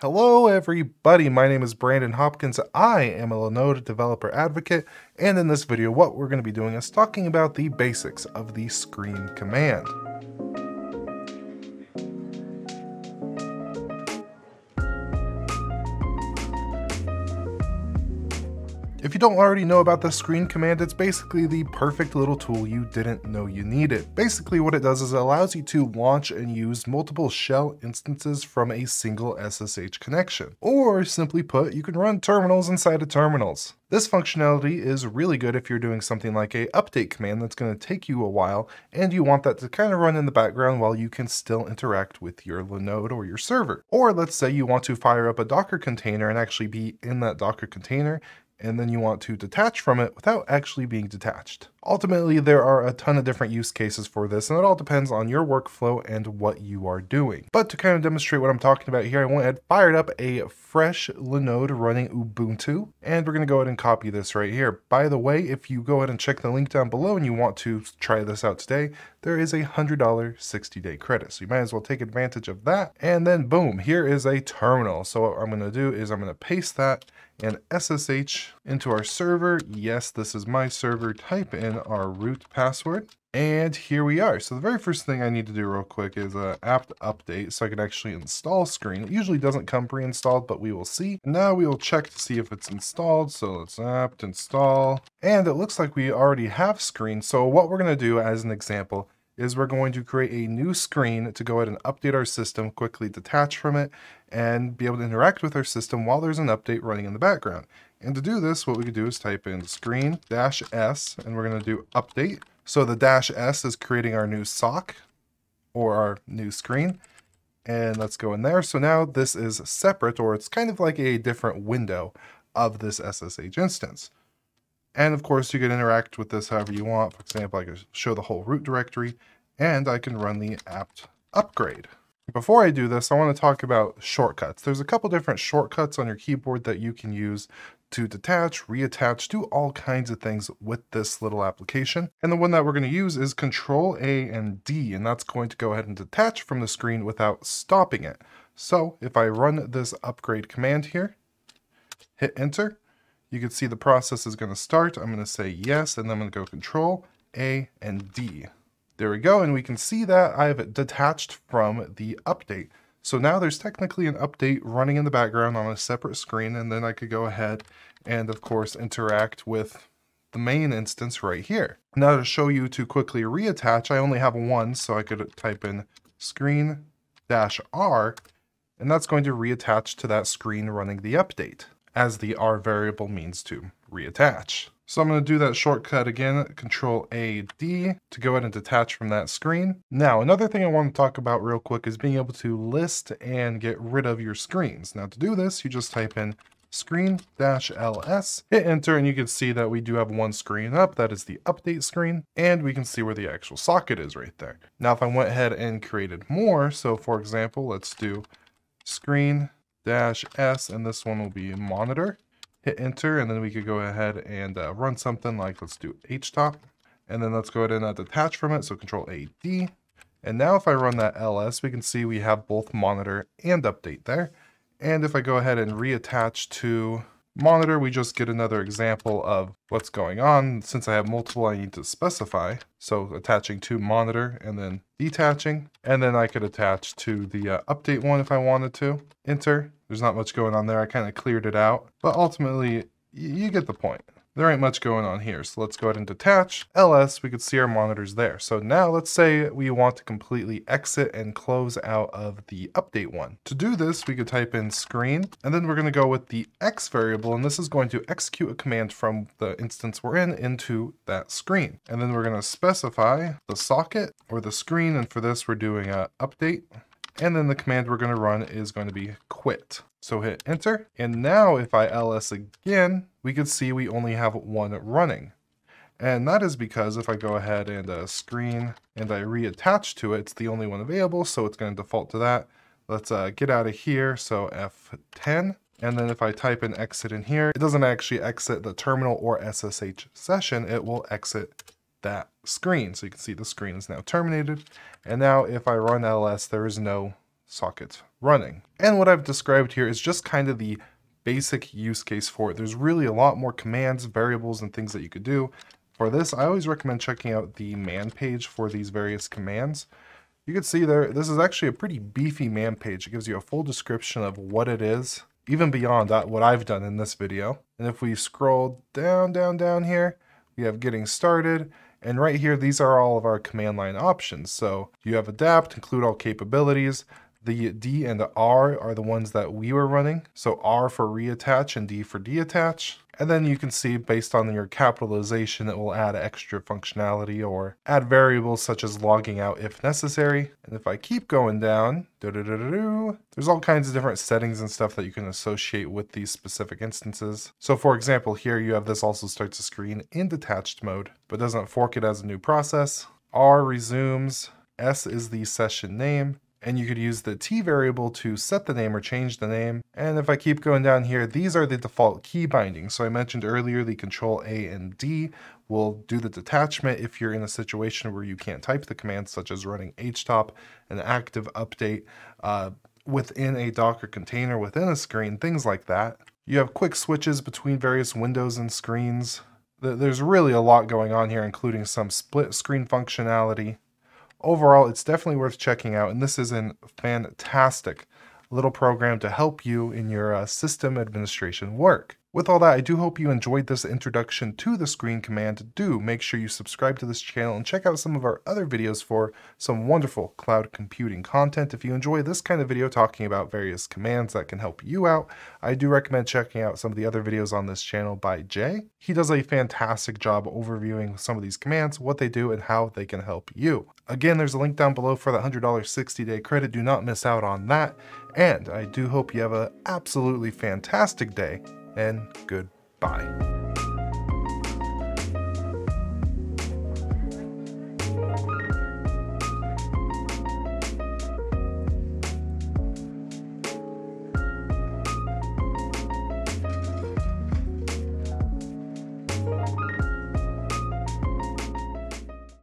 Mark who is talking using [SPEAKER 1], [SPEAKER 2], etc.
[SPEAKER 1] Hello everybody, my name is Brandon Hopkins. I am a Linode developer advocate, and in this video what we're going to be doing is talking about the basics of the screen command. If you don't already know about the screen command, it's basically the perfect little tool you didn't know you needed. Basically what it does is it allows you to launch and use multiple shell instances from a single SSH connection. Or simply put, you can run terminals inside of terminals. This functionality is really good if you're doing something like a update command that's going to take you a while and you want that to kind of run in the background while you can still interact with your Linode or your server. Or let's say you want to fire up a Docker container and actually be in that Docker container and then you want to detach from it without actually being detached. Ultimately, there are a ton of different use cases for this, and it all depends on your workflow and what you are doing. But to kind of demonstrate what I'm talking about here, I went ahead fired up a fresh Linode running Ubuntu, and we're going to go ahead and copy this right here. By the way, if you go ahead and check the link down below and you want to try this out today, there is a $100 60-day credit, so you might as well take advantage of that. And then boom, here is a terminal. So what I'm going to do is I'm going to paste that and SSH into our server. Yes, this is my server. Type in our root password. And here we are. So the very first thing I need to do real quick is a apt update so I can actually install screen. It usually doesn't come pre-installed, but we will see. Now we will check to see if it's installed. So let's apt install. And it looks like we already have screen. So what we're going to do as an example is we're going to create a new screen to go ahead and update our system, quickly detach from it, and be able to interact with our system while there's an update running in the background. And to do this, what we could do is type in screen dash S, and we're going to do update. So the dash S is creating our new sock or our new screen. And let's go in there. So now this is separate, or it's kind of like a different window of this SSH instance. And of course, you can interact with this however you want. For example, I can show the whole root directory, and I can run the apt upgrade. Before I do this, I want to talk about shortcuts. There's a couple different shortcuts on your keyboard that you can use to detach, reattach, do all kinds of things with this little application. And the one that we're going to use is Control A and D, and that's going to go ahead and detach from the screen without stopping it. So if I run this upgrade command here, hit enter, you can see the process is going to start. I'm going to say yes, and then I'm going to go Control, A, and D. There we go, and we can see that I've it detached from the update. So now there's technically an update running in the background on a separate screen, and then I could go ahead and, of course, interact with the main instance right here. Now to show you to quickly reattach, I only have one, so I could type in screen dash R, and that's going to reattach to that screen running the update as the R variable means to reattach. So I'm going to do that shortcut again, Control A D to go ahead and detach from that screen. Now, another thing I want to talk about real quick is being able to list and get rid of your screens. Now to do this, you just type in screen dash ls, hit enter, and you can see that we do have one screen up. That is the update screen, and we can see where the actual socket is right there. Now, if I went ahead and created more, so for example, let's do screen dash S, and this one will be monitor. Hit enter, and then we could go ahead and uh, run something like, let's do htop, and then let's go ahead and uh, detach from it, so control AD. And now if I run that ls, we can see we have both monitor and update there. And if I go ahead and reattach to monitor, we just get another example of what's going on. Since I have multiple, I need to specify. So attaching to monitor and then detaching. And then I could attach to the uh, update one if I wanted to. Enter. There's not much going on there. I kind of cleared it out. But ultimately, you get the point there ain't much going on here. So let's go ahead and detach ls. We could see our monitors there. So now let's say we want to completely exit and close out of the update one. To do this, we could type in screen, and then we're going to go with the x variable, and this is going to execute a command from the instance we're in into that screen. And then we're going to specify the socket or the screen, and for this we're doing a update. And then the command we're going to run is going to be quit. So hit enter. And now if I ls again, we can see we only have one running. And that is because if I go ahead and uh, screen and I reattach to it, it's the only one available, so it's going to default to that. Let's uh, get out of here, so F10. And then if I type in exit in here, it doesn't actually exit the terminal or SSH session, it will exit that screen. So you can see the screen is now terminated. And now if I run ls, there is no socket running. And what I've described here is just kind of the basic use case for it. There's really a lot more commands, variables, and things that you could do. For this, I always recommend checking out the man page for these various commands. You can see there, this is actually a pretty beefy man page. It gives you a full description of what it is, even beyond that, what I've done in this video. And if we scroll down, down, down here, we have getting started. And right here, these are all of our command line options. So you have adapt, include all capabilities. The D and the R are the ones that we were running. So R for reattach and D for deattach. And then you can see based on your capitalization, it will add extra functionality or add variables such as logging out if necessary. And if I keep going down, doo -doo -doo there's all kinds of different settings and stuff that you can associate with these specific instances. So for example, here you have this also starts a screen in detached mode, but doesn't fork it as a new process. R resumes, S is the session name, and you could use the t variable to set the name or change the name. And if I keep going down here, these are the default key bindings. So I mentioned earlier the control A and D will do the detachment if you're in a situation where you can't type the commands such as running htop, an active update uh, within a Docker container within a screen, things like that. You have quick switches between various windows and screens. There's really a lot going on here, including some split screen functionality, Overall, it's definitely worth checking out, and this is a fantastic little program to help you in your uh, system administration work. With all that, I do hope you enjoyed this introduction to the screen command. Do make sure you subscribe to this channel and check out some of our other videos for some wonderful cloud computing content. If you enjoy this kind of video talking about various commands that can help you out, I do recommend checking out some of the other videos on this channel by Jay. He does a fantastic job overviewing some of these commands, what they do, and how they can help you. Again, there's a link down below for the $100 60-day credit. Do not miss out on that. And I do hope you have an absolutely fantastic day and goodbye.